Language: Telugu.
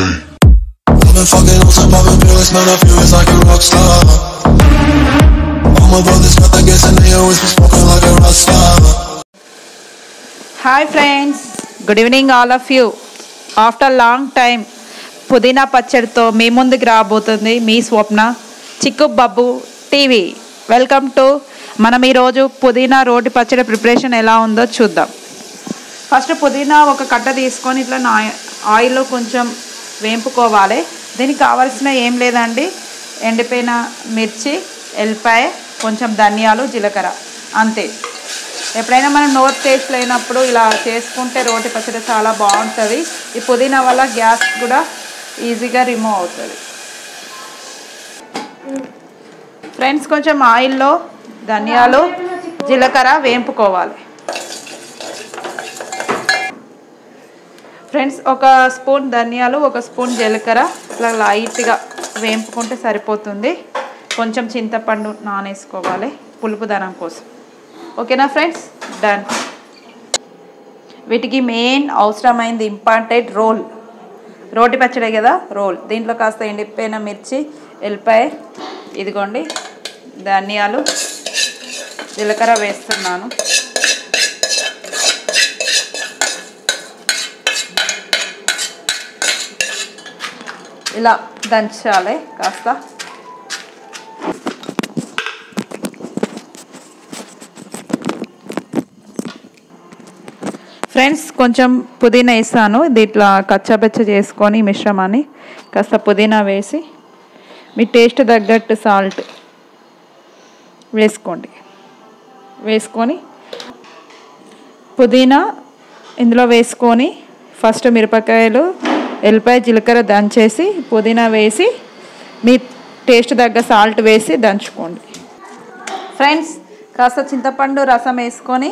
I've been fucking on some poppin' pills, man, I feel it's like a rock star. All my brothers got that gas and they always been smoking like a rock star. Hi friends good evening all of you after long time పుదీనా పచ్చడితో మీ ముందుకు రాబోతుంది మీ స్వప్న చిక్కు బబ్బు టీవీ వెల్కమ్ టు మనం ఈరోజు పుదీనా రోటి పచ్చడి ప్రిపరేషన్ ఎలా ఉందో చూద్దాం ఫస్ట్ పుదీనా ఒక కట్ట తీసుకొని ఇట్లా నా ఆయిల్లో కొంచెం వేంపుకోవాలి. దీనికి కావాల్సిన ఏం లేదండి. ఎండిపోయిన మిర్చి ఎల్లిపాయ కొంచెం ధనియాలు జీలకర్ర. అంతే. ఎప్పుడైనా మనం నోట్ టేస్ట్ లేనప్పుడు ఇలా చేసుకుంటే రోటి పచ్చడి చాలా బాగుంటుంది. ఈ పుదీనా వల్ల గ్యాస్ కూడా ఈజీగా రిమూవ్ అవుతుంది. ఫ్రెండ్స్ కొంచెం ఆయిల్లో ధనియాలు జీలకర్ర వేంపుకోవాలి. ఫ్రెండ్స్ ఒక స్పూన్ ధనియాలు ఒక స్పూన్ జీలకర్ర. ఇట్లా లైట్గా వేంపుకుంటే సరిపోతుంది. కొంచెం చింతపండు నానేసుకోవాలి పులుపు దనం కోసం. ఓకేనా ఫ్రెండ్స్? డన్ వీటికి మెయిన్ అవసరమైంది ఇంపార్టెంట్ రోల్. రోటి పచ్చడి కదా? రోల్. దీంట్లో కాస్త ఎండిపోయిన మిర్చి ఎల్లిపాయ ఇదిగోండి ధనియాలు జీలకర్ర వేస్తున్నాను. ఇలా దంచాలి కాస్త. ఫ్రెండ్స్ కొంచెం పుదీనా వేసాను. దీంట్లో ఇట్లా చేసుకొని మిశ్రమాన్ని కాస్త పుదీనా వేసి మీ టేస్ట్ తగ్గట్టు సాల్ట్ వేసుకోండి. వేసుకొని పుదీనా ఇందులో వేసుకొని ఫస్ట్ మిరపకాయలు ఎల్లిపాయ జీలకర్ర దంచేసి పుదీనా వేసి మీ టేస్ట్ తగ్గ సాల్ట్ వేసి దంచుకోండి. ఫ్రెండ్స్ కాస్త చింతపండు రసం వేసుకొని